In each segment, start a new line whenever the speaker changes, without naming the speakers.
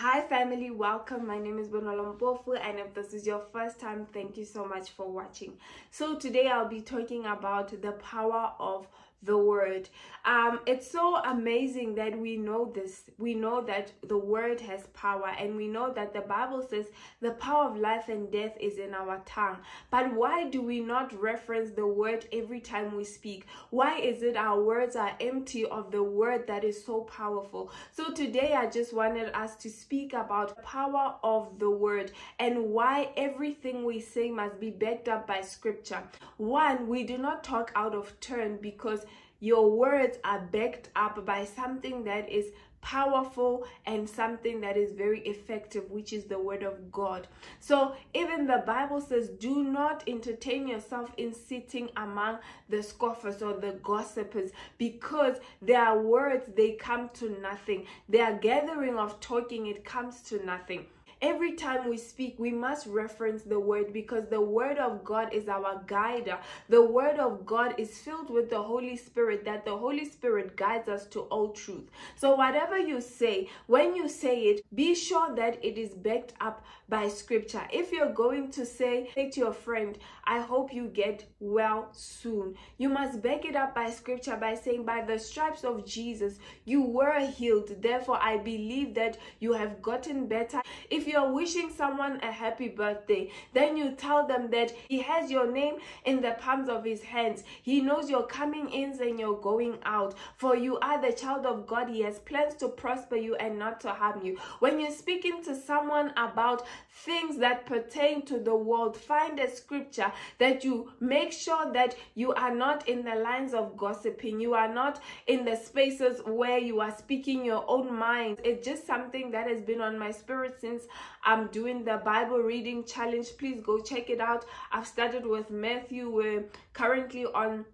Hi family, welcome. My name is Bonolo Mpofu and if this is your first time, thank you so much for watching. So today I'll be talking about the power of the word. Um, it's so amazing that we know this. We know that the word has power, and we know that the Bible says the power of life and death is in our tongue. But why do we not reference the word every time we speak? Why is it our words are empty of the word that is so powerful? So today I just wanted us to speak about the power of the word and why everything we say must be backed up by scripture. One, we do not talk out of turn because your words are backed up by something that is powerful and something that is very effective, which is the word of God. So, even the Bible says, do not entertain yourself in sitting among the scoffers or the gossipers because their words they come to nothing. Their gathering of talking it comes to nothing. Every time we speak, we must reference the word because the word of God is our guide. The word of God is filled with the Holy Spirit, that the Holy Spirit guides us to all truth. So, whatever you say, when you say it, be sure that it is backed up by scripture. If you're going to say, say to your friend, I hope you get well soon, you must back it up by scripture by saying, By the stripes of Jesus, you were healed. Therefore, I believe that you have gotten better. If you're wishing someone a happy birthday, then you tell them that he has your name in the palms of his hands. He knows your coming ins and your going out. For you are the child of God. He has plans to prosper you and not to harm you. When you're speaking to someone about things that pertain to the world, find a scripture that you make sure that you are not in the lines of gossiping. You are not in the spaces where you are speaking your own mind. It's just something that has been on my spirit since I'm doing the Bible reading challenge. Please go check it out. I've started with Matthew. We're currently on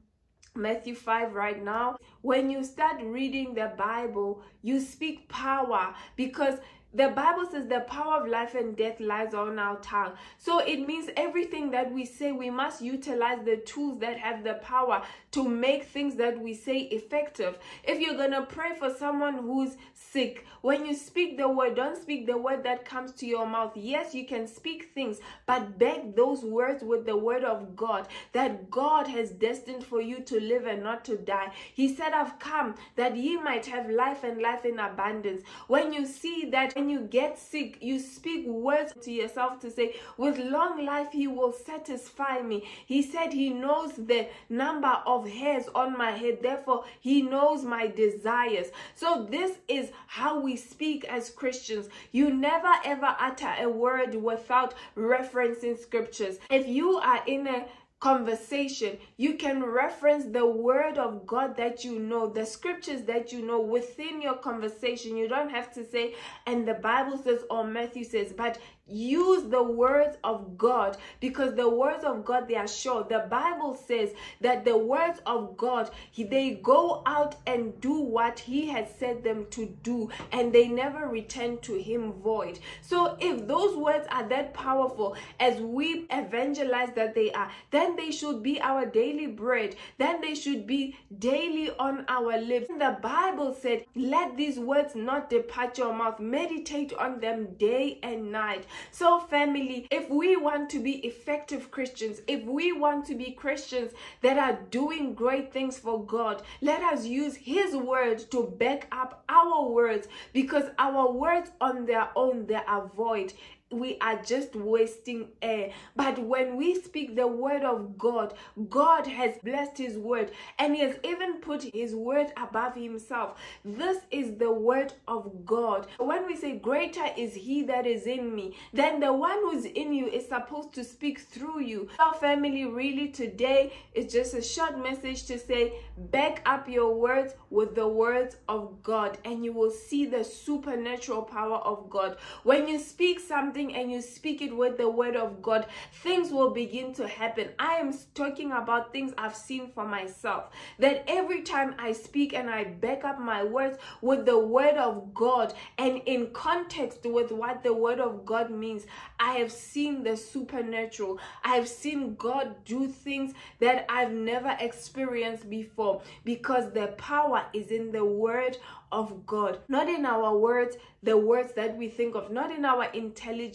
Matthew 5 right now. When you start reading the Bible, you speak power because the Bible says the power of life and death lies on our tongue. So it means everything that we say, we must utilize the tools that have the power to make things that we say effective. If you're going to pray for someone who's sick, when you speak the word, don't speak the word that comes to your mouth. Yes, you can speak things, but back those words with the word of God that God has destined for you to live and not to die. He said, I've come that ye might have life and life in abundance. When you see that, when you get sick, you speak words to yourself to say, With long life, He will satisfy me. He said He knows the number of hairs on my head, therefore, He knows my desires. So, this is how we speak as Christians. You never ever utter a word without referencing scriptures. If you are in a conversation, you can reference the word of God that you know, the scriptures that you know within your conversation. You don't have to say, and the Bible says, or Matthew says, but use the words of God because the words of God they are sure. The Bible says that the words of God they go out and do what he has said them to do and they never return to him void. So if those words are that powerful as we evangelize that they are, then they should be our daily bread. Then they should be daily on our lips. The Bible said, "Let these words not depart your mouth. Meditate on them day and night." So, family, if we want to be effective Christians, if we want to be Christians that are doing great things for God, let us use His word to back up our words because our words on their own they are void we are just wasting air. But when we speak the word of God, God has blessed his word and he has even put his word above himself. This is the word of God. When we say, Greater is he that is in me, then the one who's in you is supposed to speak through you. Our family, really, today is just a short message to say, Back up your words with the words of God, and you will see the supernatural power of God. When you speak something, something and you speak it with the word of God, things will begin to happen. I am talking about things I've seen for myself. That every time I speak and I back up my words with the word of God and in context with what the word of God means, I have seen the supernatural. I have seen God do things that I've never experienced before because the power is in the word of God, not in our words, the words that we think of, not in our intelligence.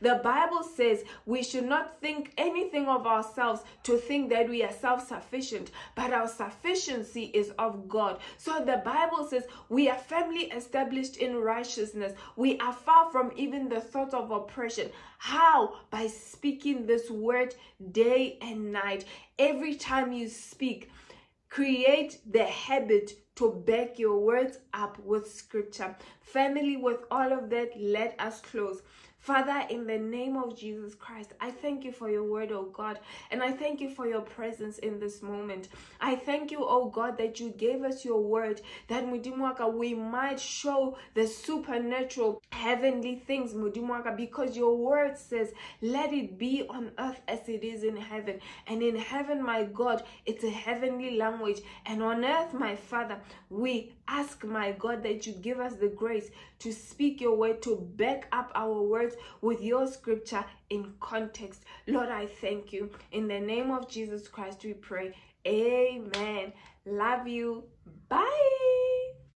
The Bible says we should not think anything of ourselves to think that we are self sufficient, but our sufficiency is of God. So the Bible says we are firmly established in righteousness. We are far from even the thought of oppression. How? By speaking this word day and night. Every time you speak, create the habit to back your words up with scripture. Family, with all of that, let us close. Father, in the name of Jesus Christ, I thank you for your word, oh God, and I thank you for your presence in this moment. I thank you, oh God, that you gave us your word, that Mudimwaka, we might show the supernatural heavenly things, Mudimwaka, because your word says, let it be on earth as it is in heaven. And in heaven, my God, it's a heavenly language. And on earth, my Father, we ask, my God, that you give us the grace to speak your word, to back up our words with your scripture in context. Lord, I thank you. In the name of Jesus Christ, we pray. Amen. Love you. Bye.